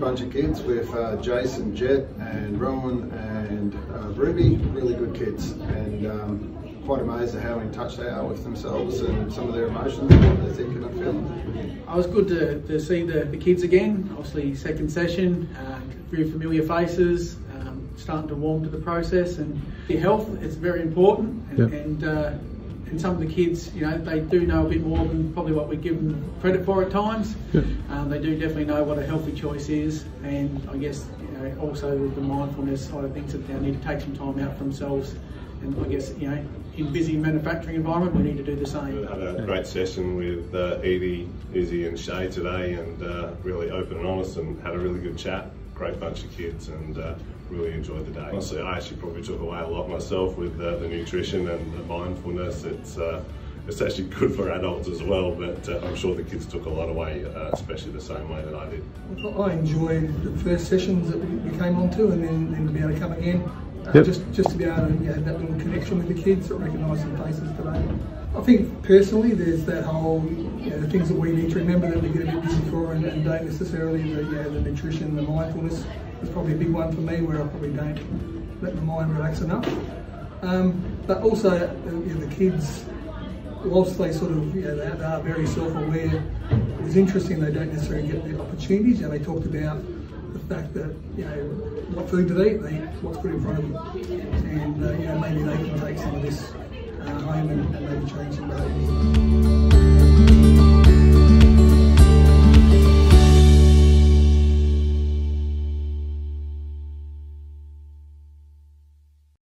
bunch of kids with uh, Jason, Jet, and Rowan and uh, Ruby. Really good kids, and um, quite amazed at how in touch they are with themselves and some of their emotions and what they're thinking and feeling. I was good to, to see the, the kids again. Obviously, second session, uh, very familiar faces, um, starting to warm to the process, and their health is very important. And, Yep. and uh, and some of the kids, you know, they do know a bit more than probably what we give them credit for at times. Yep. Um, they do definitely know what a healthy choice is, and I guess you know also with the mindfulness side of things that they need to take some time out for themselves. And I guess you know, in busy manufacturing environment, we need to do the same. We had a great session with uh, Edie, Izzy, and Shay today, and uh, really open and honest, and had a really good chat. Great bunch of kids, and uh, really enjoyed the day. Honestly, I actually probably took away a lot myself with uh, the nutrition and the mindfulness. It's uh, it's actually good for adults as well, but uh, I'm sure the kids took a lot away, uh, especially the same way that I did. I enjoyed the first sessions that we came onto, and then, then to be able to come again, Yep. just just to be able to know, have that little connection with the kids, recognise some faces today. I think personally, there's that whole the things that we need to remember that we get a bit busy for, and, and don't necessarily the know, the nutrition, the mindfulness is probably a big one for me, where I probably don't let my mind relax enough. Um, but also uh, the kids whilst they sort of, they are very self-aware, it's interesting they don't necessarily get the opportunities. Know, they talked about the fact that, you know, what food do they eat? They eat what's put in front of them. And, uh, you know, maybe they can take some of this uh, home and, and maybe change some behaviours.